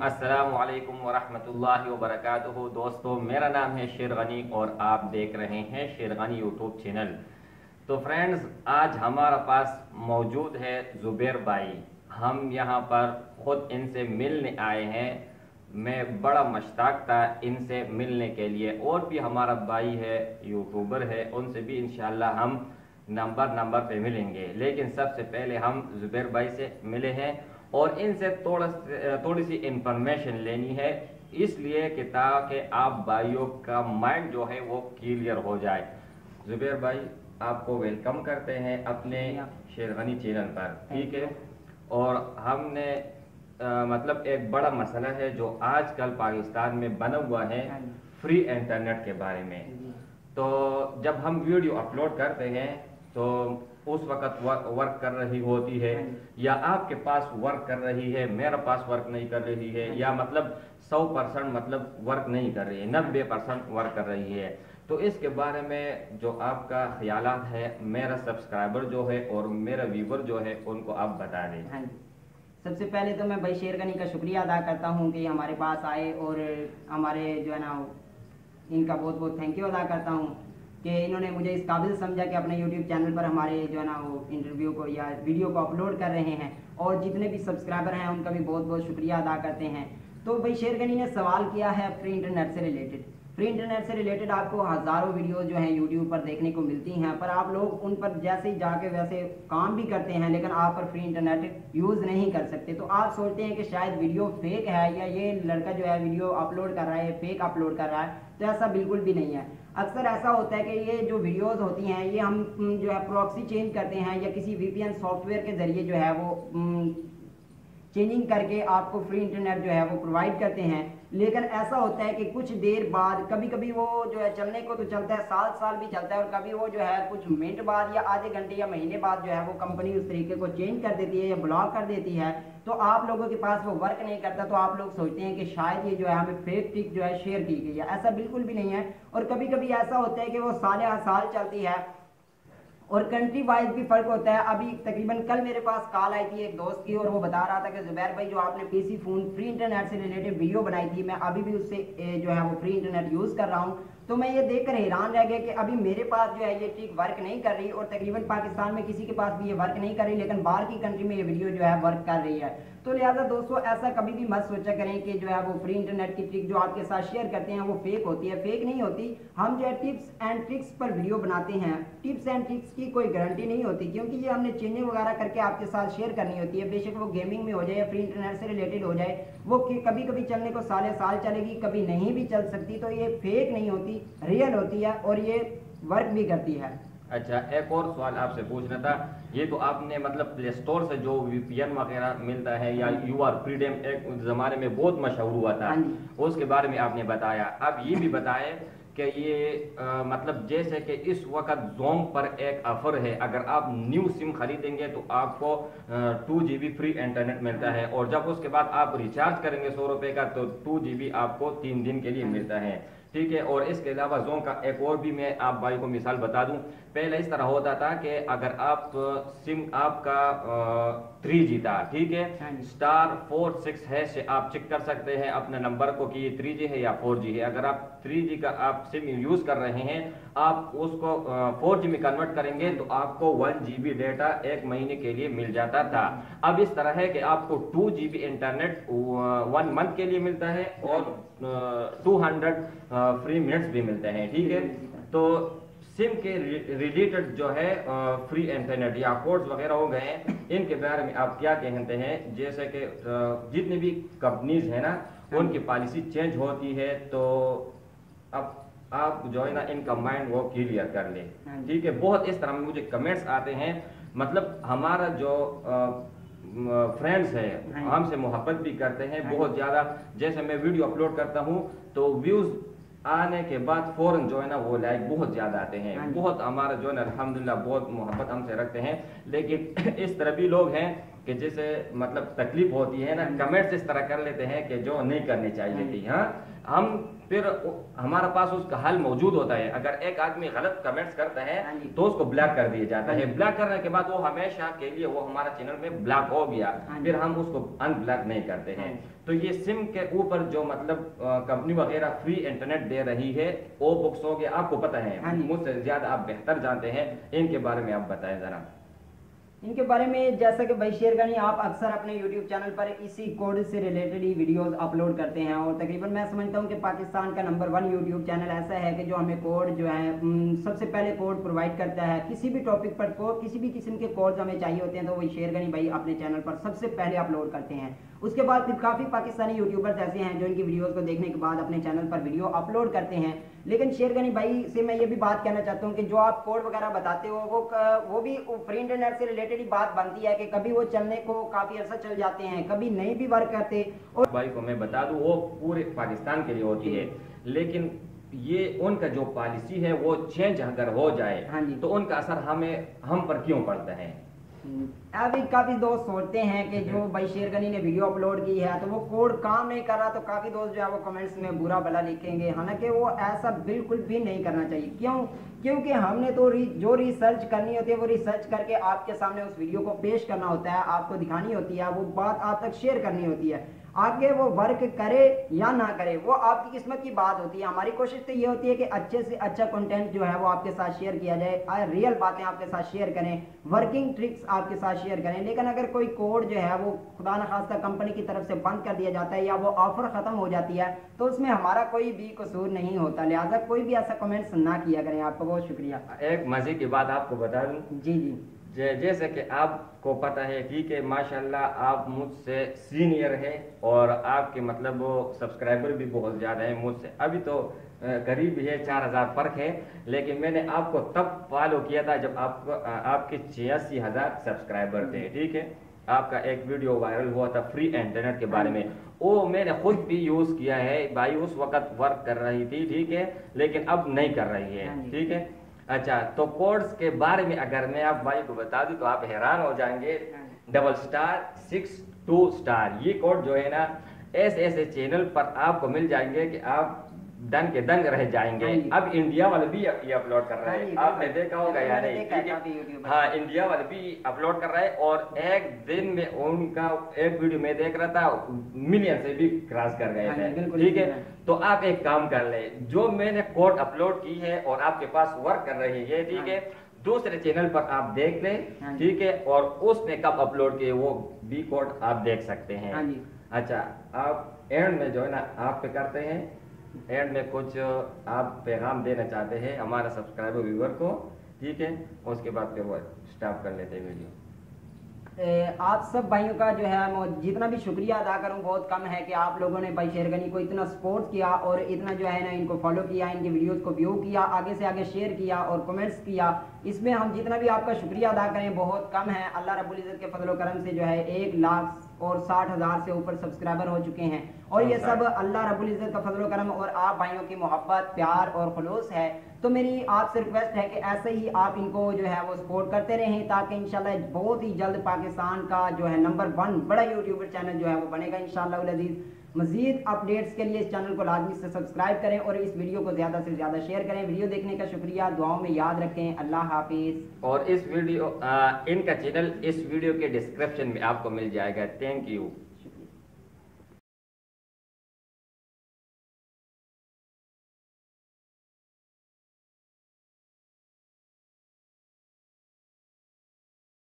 अस्सलाम वालेकुम वरहमतुल्लाहि वबरकातुहू। दोस्तों, मेरा नाम है शेर गनी और आप देख रहे हैं शेर गनी यूट्यूब चैनल। तो फ्रेंड्स, आज हमारा पास मौजूद है ज़ुबैर भाई। हम यहाँ पर ख़ुद इनसे मिलने आए हैं। मैं बड़ा मश्ताक था इनसे मिलने के लिए। और भी हमारा भाई है, यूट्यूबर है, उनसे भी इंशाल्लाह हम नंबर नंबर पे मिलेंगे। लेकिन सबसे पहले हम जुबैर भाई से मिले हैं। और इनसे थोड़ा थोड़ी सी इंफॉर्मेशन लेनी है। इसलिए कि ताकि आप भाइयों का माइंड जो है वो क्लियर हो जाए। जुबेर भाई आपको वेलकम करते हैं अपने शेरवानी चैनल पर। ठीक है? और हमने आ, मतलब एक बड़ा मसला है जो आजकल पाकिस्तान में बना हुआ है फ्री हाँ इंटरनेट के बारे में। तो जब हम वीडियो अपलोड करते हैं तो उस वक्त वर्क कर रही होती है हाँ या आपके पास वर्क कर रही है मेरे पास वर्क नहीं कर रही है हाँ या मतलब सौ परसेंट मतलब वर्क नहीं कर रही है नब्बे परसेंट वर्क कर रही है। तो इसके बारे में जो आपका ख्याल है मेरा सब्सक्राइबर जो है और मेरा व्यूवर जो है उनको आप बता दें। हाँ सबसे पहले तो मैं भाई शेरगनी का शुक्रिया अदा करता हूँ कि हमारे पास आए और हमारे जो है ना इनका बहुत बहुत थैंक यू अदा करता हूँ। कि इन्होंने मुझे इस काबिल समझा कि अपने यूट्यूब चैनल पर हमारे जो है ना, वो इंटरव्यू को या वीडियो को अपलोड कर रहे हैं और जितने भी सब्सक्राइबर हैं, उनका भी बहुत बहुत शुक्रिया अदा करते हैं। तो भाई शेरगनी ने सवाल किया है फ्री इंटरनेट से रिलेटेड फ्री इंटरनेट से रिलेटेड आपको हज़ारों वीडियो जो हैं यूट्यूब पर देखने को मिलती हैं, पर आप लोग उन पर जैसे ही जाके वैसे काम भी करते हैं, लेकिन आप पर फ्री इंटरनेट यूज़ नहीं कर सकते। तो आप सोचते हैं कि शायद वीडियो फेक है या ये लड़का जो है वीडियो अपलोड कर रहा है फेक अपलोड कर रहा है तो ऐसा बिल्कुल भी नहीं है। अक्सर ऐसा होता है कि ये जो वीडियोस होती हैं, ये हम, जो है प्रॉक्सी चेंज करते हैं या किसी वीपीएन सॉफ्टवेयर के ज़रिए जो है वो चेंजिंग करके आपको फ्री इंटरनेट जो है वो प्रोवाइड करते हैं। लेकिन ऐसा होता है कि कुछ देर बाद कभी कभी वो जो है चलने को तो चलता है साल साल भी चलता है और कभी वो जो है कुछ मिनट बाद या आधे घंटे या महीने बाद जो है वो कंपनी उस तरीके को चेंज कर देती है या ब्लॉक कर देती है। तो आप लोगों के पास वो वर्क नहीं करता तो आप लोग सोचते हैं कि शायद ये जो है हमें फेक टिक जो है शेयर की गई है। ऐसा बिल्कुल भी नहीं है। और कभी कभी ऐसा होता है कि वो साल साल चलती है और कंट्री वाइज भी फ़र्क होता है। अभी तकरीबन कल मेरे पास कॉल आई थी एक दोस्त की और वो बता रहा था कि जुबैर भाई जो आपने पीसी फ़ोन फ्री इंटरनेट से रिलेटेड वीडियो बनाई थी, मैं अभी भी उससे जो है वो फ्री इंटरनेट यूज़ कर रहा हूँ। तो मैं ये देखकर हैरान रह गया कि अभी मेरे पास जो है ये ट्रिक वर्क नहीं कर रही और तकरीबन पाकिस्तान में किसी के पास भी ये वर्क नहीं कर रही, लेकिन बाहर की कंट्री में ये वीडियो जो है वर्क कर रही है। तो लिहाजा दोस्तों, ऐसा कभी भी मत सोचा करें कि जो है वो फ्री इंटरनेट की ट्रिक जो आपके साथ शेयर करते हैं, वो फेक होती है। फेक नहीं होती। हम जो है टिप्स एंड ट्रिक्स पर वीडियो बनाते हैं। टिप्स एंड ट्रिक्स की कोई गारंटी नहीं होती, क्योंकि ये हमने चेंजिंग वगैरह करके आपके साथ शेयर करनी होती है। बेशक वो गेमिंग में हो जाए या फ्री इंटरनेट से रिलेटेड हो जाए, वो कभी कभी चलने को साले साल चलेगी, कभी नहीं भी चल सकती तो ये फेक नहीं होती। रियल होती है और ये वर्क भी करती है। अच्छा एक और सवाल आपसे पूछना था। ये तो आपने मतलब प्ले स्टोर से जो वीपीएन वगैरह मिलता है या यू आर फ्रीडम एक जमाने में बहुत मशहूर हुआ था। हाँ उसके बारे में आपने बताया। अब ये भी बताए कि ये आ, मतलब जैसे कि इस वक्त जोम पर एक ऑफ़र है। अगर आप न्यू सिम खरीदेंगे तो आपको two G B free internet मिलता है। और जब उसके बाद आप रिचार्ज करेंगे सौ रुपए का तो टू जी बी आपको तीन दिन के लिए मिलता है। ठीक है और इसके अलावा जोन का एक और भी मैं आप भाई को मिसाल बता दूँ। पहले इस तरह होता था कि अगर आप सिम आपका थ्री जी था ठीक है? स्टार फोर सिक्स है से आप चेक कर सकते हैं अपने नंबर को कि ये थ्री जी है या फोर जी है। अगर आप थ्री जी का आप सिम यूज़ कर रहे हैं आप उसको फोर जी में कन्वर्ट करेंगे तो आपको वन जी बी डेटा एक महीने के लिए मिल जाता था। अब इस तरह है कि आपको two G B internet one month के लिए मिलता है और टू हंड्रेड फ्री मिनट्स भी मिलते हैं ठीक है? तो सिम के रिलेटेड जो है फ्री इंटरनेट या कोड्स वगैरह हो गए हैं इनके बारे में आप क्या कहते हैं? जैसे कि जितनी भी कंपनीज़ है ना उनकी पॉलिसी चेंज होती है तो अब आप जो है ना इनका माइंड वो क्लियर कर ले हाँ ठीक है? बहुत इस तरह में मुझे कमेंट्स आते हैं मतलब हमारा जो फ्रेंड्स है। हाँ हमसे मोहब्बत भी करते हैं हाँ बहुत ज़्यादा। जैसे मैं वीडियो अपलोड करता हूँ तो व्यूज़ आने के बाद फ़ौरन जो है ना वो लाइक बहुत ज़्यादा आते हैं। बहुत हमारा जो है ना अलहमदिल्ला बहुत मोहब्बत हमसे रखते हैं। लेकिन इस तरह भी लोग हैं कि जैसे मतलब तकलीफ़ होती है ना कमेंट्स इस तरह कर लेते हैं कि जो नहीं करनी चाहिए थी हाँ? हम फिर हमारे पास उसका हल मौजूद होता है। अगर एक आदमी गलत कमेंट्स करता है हाँ तो उसको ब्लॉक कर दिया जाता है। ब्लॉक करने के बाद वो हमेशा के लिए वो हमारा चैनल में ब्लॉक हो गया। हाँ फिर हम उसको अनब्लॉक नहीं करते हैं। हाँ तो ये सिम के ऊपर जो मतलब कंपनी वगैरह फ्री इंटरनेट दे रही है ओ बुक्स हो गया आपको पता है। हाँ मुझसे ज़्यादा आप बेहतर जानते हैं। इनके बारे में आप बताएँ जरा। इनके बारे में जैसा कि भाई शेयर करनी आप अक्सर अपने YouTube चैनल पर इसी कोड से रिलेटेड ही वीडियोस अपलोड करते हैं और तकरीबन मैं समझता हूँ कि पाकिस्तान का नंबर वन YouTube चैनल ऐसा है कि जो हमें कोड जो है सबसे पहले कोड प्रोवाइड करता है। किसी भी टॉपिक पर कोड किसी भी किस्म के कोड्स हमें चाहिए होते हैं तो वही शेयर करनी भाई अपने चैनल पर सबसे पहले अपलोड करते हैं। उसके बाद फिर काफ़ी पाकिस्तानी यूट्यूबर्स ऐसे हैं जो इनकी वीडियोस को देखने के बाद अपने चैनल पर वीडियो अपलोड करते हैं। लेकिन शेयर गनी भाई से मैं ये भी बात कहना चाहता हूँ कि जो आप कोड वगैरह बताते हो वो वो भी फ्री इंटरनेट से रिलेटेड ही बात बनती है कि कभी वो चलने को काफ़ी अर्सा चल जाते हैं कभी नहीं भी वर्क करते। और भाई को मैं बता दूँ वो पूरे पाकिस्तान के लिए होती है। लेकिन ये उनका जो पॉलिसी है वो चेंज अगर हो जाए हाँ जी। तो उनका असर हमें हम पर क्यों पड़ता है? अभी काफ़ी दोस्त सोचते हैं कि जो भाई शेरगनी ने वीडियो अपलोड की है तो वो कोड काम नहीं कर रहा तो काफ़ी दोस्त जो है वो कमेंट्स में बुरा भला लिखेंगे। हालाँकि वो ऐसा बिल्कुल भी नहीं करना चाहिए। क्यों? क्योंकि हमने तो री, जो रिसर्च करनी होती है वो रिसर्च करके आपके सामने उस वीडियो को पेश करना होता है आपको दिखानी होती है वो बात आप तक शेयर करनी होती है। आगे वो वर्क करे या ना करे वो आपकी किस्मत की बात होती है। हमारी कोशिश तो ये होती है कि अच्छे से अच्छा कंटेंट जो है वो आपके साथ शेयर किया जाए रियल बातें आपके साथ शेयर करें वर्किंग ट्रिक्स आपके साथ शेयर करें। लेकिन अगर कोई कोड जो है वो खुदा न खास्ता कंपनी की तरफ़ से बंद कर दिया जाता है या वो ऑफ़र खत्म हो जाती है तो उसमें हमारा कोई भी कसूर नहीं होता। लिहाजा कोई भी ऐसा कमेंट्स ना किया करें। आपका बहुत शुक्रिया। एक मज़े की बात आपको बता दूँ? जी जी। जैसे कि आपको पता है कि है माशाल्लाह आप मुझसे सीनियर है और आपके मतलब वो सब्सक्राइबर भी बहुत ज़्यादा है मुझसे। अभी तो करीब है चार हज़ार फ़र्क है लेकिन मैंने आपको तब फॉलो किया था जब आपको आपके छियासी हज़ार सब्सक्राइबर थे ठीक है? आपका एक वीडियो वायरल हुआ था फ्री इंटरनेट के बारे में। वो मैंने खुद भी यूज़ किया है भाई उस वक्त वर्क कर रही थी ठीक है लेकिन अब नहीं कर रही है हाँ ठीक है? अच्छा तो कोड्स के बारे में अगर मैं आप भाई को बता दूँ तो आप हैरान हो जाएँगे। Double star six two star ये कोड जो है ना ऐसे ऐसे चैनल पर आपको मिल जाएँगे कि आप दंग के दंग रह जाएँगे। हाँ अब इंडिया वाले भी ये अपलोड कर रहे हैं हाँ। आपने देखा होगा या नहीं ठीक है हाँ इंडिया वाले भी अपलोड कर रहे हैं और एक दिन में उनका एक वीडियो में देख रहा था मिलियन से भी क्रॉस कर गए हाँ थे। ठीक है? तो आप एक काम कर ले जो मैंने कोड अपलोड की है और आपके पास वर्क कर रही है ठीक है? दूसरे चैनल पर आप देख लें ठीक है? और उसने कब अपलोड किए वो बी कोड आप देख सकते हैं। अच्छा आप एंड में जो है ना आप पे करते हैं। एंड में कुछ आप पैगाम देना चाहते हैं हमारा सब्सक्राइबर व्यूवर को, ठीक है? उसके बाद फिर वो स्टॉप कर लेते हैं वीडियो आप सब भाइयों का जो है, मैं जितना भी शुक्रिया अदा करूँ, बहुत कम है कि आप लोगों ने भाई शेरगनी को इतना सपोर्ट किया और इतना जो है ना इनको फॉलो किया, इनके वीडियोस को व्यू किया, आगे से आगे शेयर किया और कमेंट्स किया। इसमें हम जितना भी आपका शुक्रिया अदा करें, बहुत कम है। अल्लाह रब्बुल इज़्ज़त के फजल से जो है, एक लाख और साठ हज़ार से ऊपर सब्सक्राइबर हो चुके हैं। और ये सब अल्लाह रबुल इज़्ज़त का फजल करम और आप भाइयों की मोहब्बत प्यार और खलूस है। तो मेरी आपसे रिक्वेस्ट है कि ऐसे ही आप इनको जो है वो सपोर्ट करते रहें ताकि इंशाल्लाह बहुत ही जल्द पाकिस्तान का जो है नंबर वन बड़ा यूट्यूबर चैनल जो है वो बनेगा इन अज़ीज़। मजीद अपडेट्स के लिए इस चैनल को लाजमी से सब्सक्राइब करें और इस वीडियो को ज़्यादा से ज़्यादा शेयर करें। वीडियो देखने का शुक्रिया। दुआओं में याद रखें। अल्लाह हाफिज़। और इस वीडियो आ, इनका चैनल इस वीडियो के डिस्क्रिप्शन में आपको मिल जाएगा। Thank you